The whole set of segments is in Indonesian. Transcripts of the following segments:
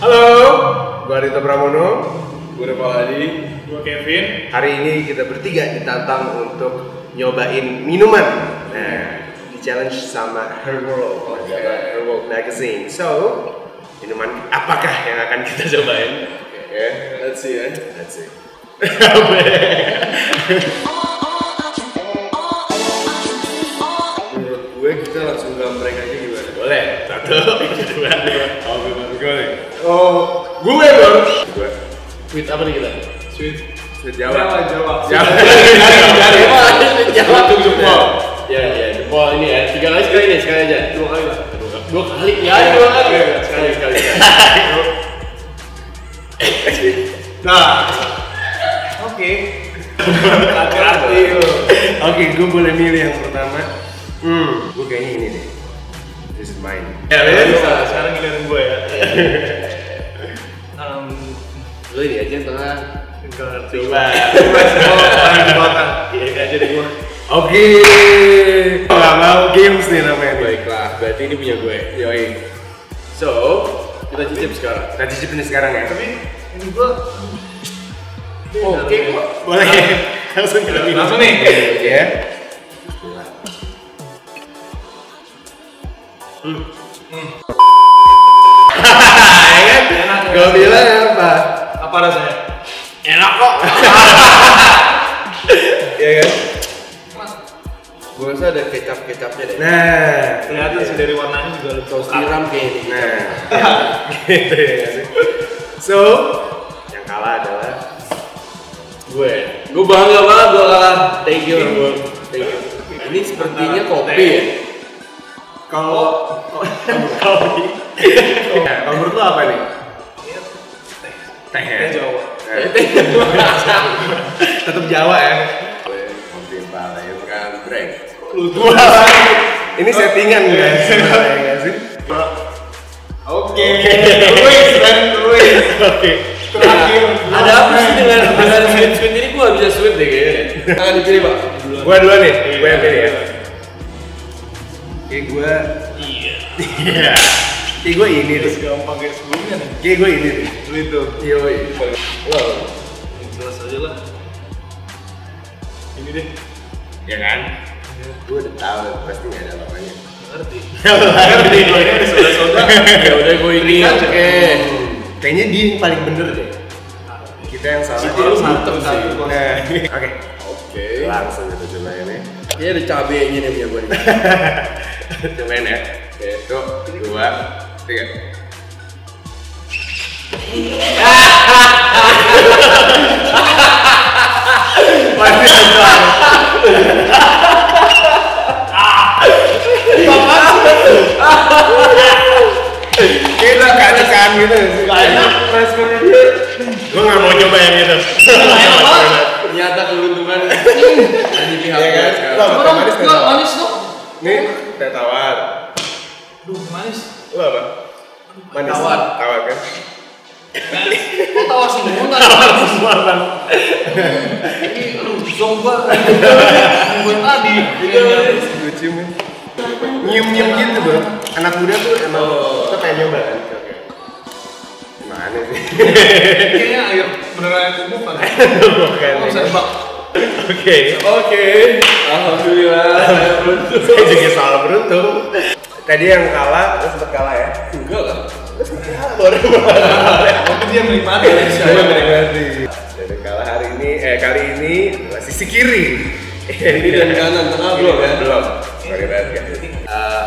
Halo, gue Arito Pramono. Gue Paladi. Gue Kevin. Hari ini kita bertiga ditantang untuk nyobain minuman. Nah, di challenge sama Her World, Her World Magazine. So, minuman apakah yang akan kita cobain? Oke, let's see ya. Let's see. Menurut gue kita langsung gambreng aja gimana? Boleh, satu, dua, Oh, nih. Oh, gue dong. Gue. Tweet apa nih kita? Sweet. Sweet Jawa. Jawa. Jawa. Jawa Untuk jempol. Ya, ya, jempol ini ya. Tiga kali sekali nih, sekali aja. Dua kali lah. Dua kali, ya, dua kali. Iya, iya. Sekali, sekali. Nah. Oke. Hati-hati. Oke, gue boleh milih yang pertama. Hmm, gue kayaknya ini deh. This is mine. Ya, Bisa. Sekarang giliran gue ya. Lu ini aja yang tengah. enggak ngerti. Coba. Coba semua paling di belakang. Iya, ini aja deh gue. Oke. Gak mau games nih namanya. Baiklah, berarti ini punya gue. Yoi. So, kita cicip sekarang. Kita cicipin sekarang ya. Tapi ini gue Oke kok. Boleh. Langsung kita minum. Langsung nih. Ya. Enak. Gue bilang apa? Rasanya? Enak kok. Iya kan? Gue rasa ada kecap-kecapnya deh. Nah, Kelihatan sih dari warnanya juga lebih Saus tiram kayak ini. Nah, gitu ya kan? So, yang kalah adalah Gue, gue bangga banget gue kalah. Thank you, bro. Thank you. Ini sepertinya kopi ya. Kalau Nah, kalau menurut lo apa nih? Teh. teh Jawa. Tetap Jawa ya. Pala itu kan breng. Lu tuh. Ini settingan guys, ya nggak sih? Oke. Luis dan Luis. Oke. Terakhir. Ada apa sih dengan dengan sweet sweet ini gue bisa sweet deh kayaknya. Tangan dipilih pak. Gua duluan nih, gua yang pilih ya. Oke, gua Iya. Iya. Kayak gue ini deh. gampang kayak sebelumnya nih. Kayak gue ini deh. Lu itu. Yoi. Wow. Jelas aja lah. Ini deh. Ya kan? Gue udah tahu pasti nggak ada apa-apanya. Ngerti. Ngerti. Gue ini saudara-saudara. Ya udah gue ini. Aja. Oke. Kayaknya dia yang paling bener deh. Kita yang salah. Itu lu mantep sih. Nah, oke. Oke. Langsung kita cobain ya. Ini ada cabenya nih punya gue nih. Cobain ya. Oke, tuh, dua, Kita kan gitu sih. enak. Responnya dia. Gue nggak mau coba yang itu. Ternyata keuntungan di pihak Iya kan? gue Lo apa? sekarang. Teh manis, teh tawar? manis dong. Nih, teh tawar. Duh, manis. Lo apa? Manis. Tawar. Tawar kan? Kok tawa semua nggak? semua bang. Ini zong banget. Buat tadi. Gue cium ya. Nyium-nyium gitu bang. Anak muda tuh emang kita pengen nyoba kan. Gimana sih? Kayaknya air beneran kan. Bukan. Nggak usah dibak. Oke. Oke. Alhamdulillah. saya beruntung. Saya juga salah beruntung. Tadi yang kalah, lo sempet kalah ya? Enggak lah. Baru Tapi dia menikmati. Saya menikmati. Dan yang kalah hari ini, eh kali ini sisi kiri. Ini dan kanan, tengah belum ya? Belum. Sorry banget ya. Eh,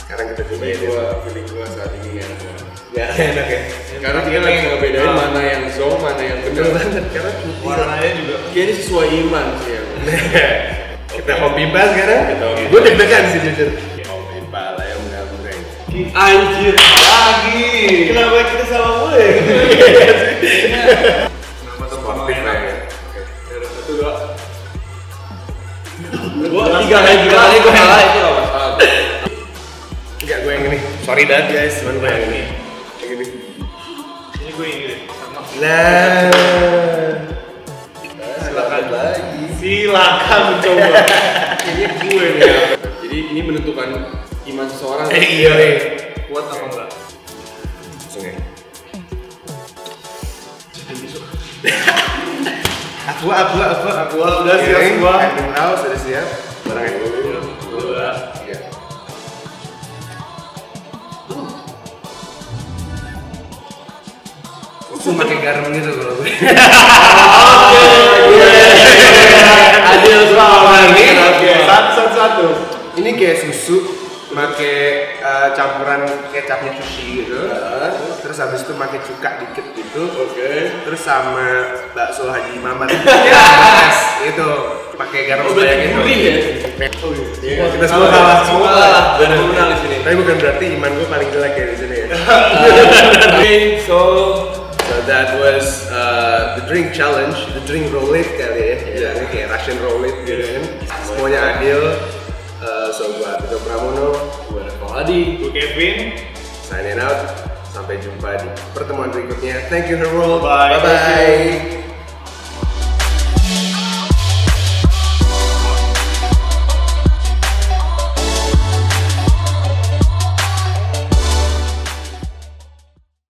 sekarang kita coba ya. Gua feeling gua saat ini banget. Gak enak ya. Karena kita lagi ngebedain mana yang zong, mana yang Bener bener. banget karena putih. Warnanya juga. Kayaknya sesuai iman sih ya. kita home pimpa sekarang. Gue deg-degan sih jujur. Anjir. Lagi. Kenapa kita sama? Nama tempat enak. ya. Satu dua. Gua tiga kali tiga kali gua kalah itu apa? Enggak gue yang ini. Sorry banget guys, cuman gue yang ini. Yang ini. Ini gue ini deh. Sama. Nah. Silakan lagi. Silakan mencoba. Kayaknya gue nih. ya. Jadi ini menentukan iman seseorang. Eh, iya, iya. kuat apa enggak? Langsung ya aku aku aku aku udah siap gua admin now sudah siap? Barang dulu. Ya pakai garam gitu kalau gue. Oke adil soal satu satu. Ini kayak susu pakai eh, campuran kecapnya sushi gitu. Terus habis itu pakai cuka dikit gitu. Oke. Terus sama bakso Haji Mamat. Yes, itu pakai garam Oh, berarti itu. ya? Iya, kita semua kalah. Semua kalah. Dan menang di sini. Tapi bukan berarti iman gue paling jelek ya di sini ya. Oke, so So that was uh, the drink challenge, the drink roulette kali ya. Ya, ini kayak Russian roulette gitu kan. Semuanya adil. Uh, so gua Tito Pramono, gue ada Adi. Gue Kevin. signing out. Sampai jumpa di pertemuan berikutnya. Thank you Herwol. Bye. Bye bye.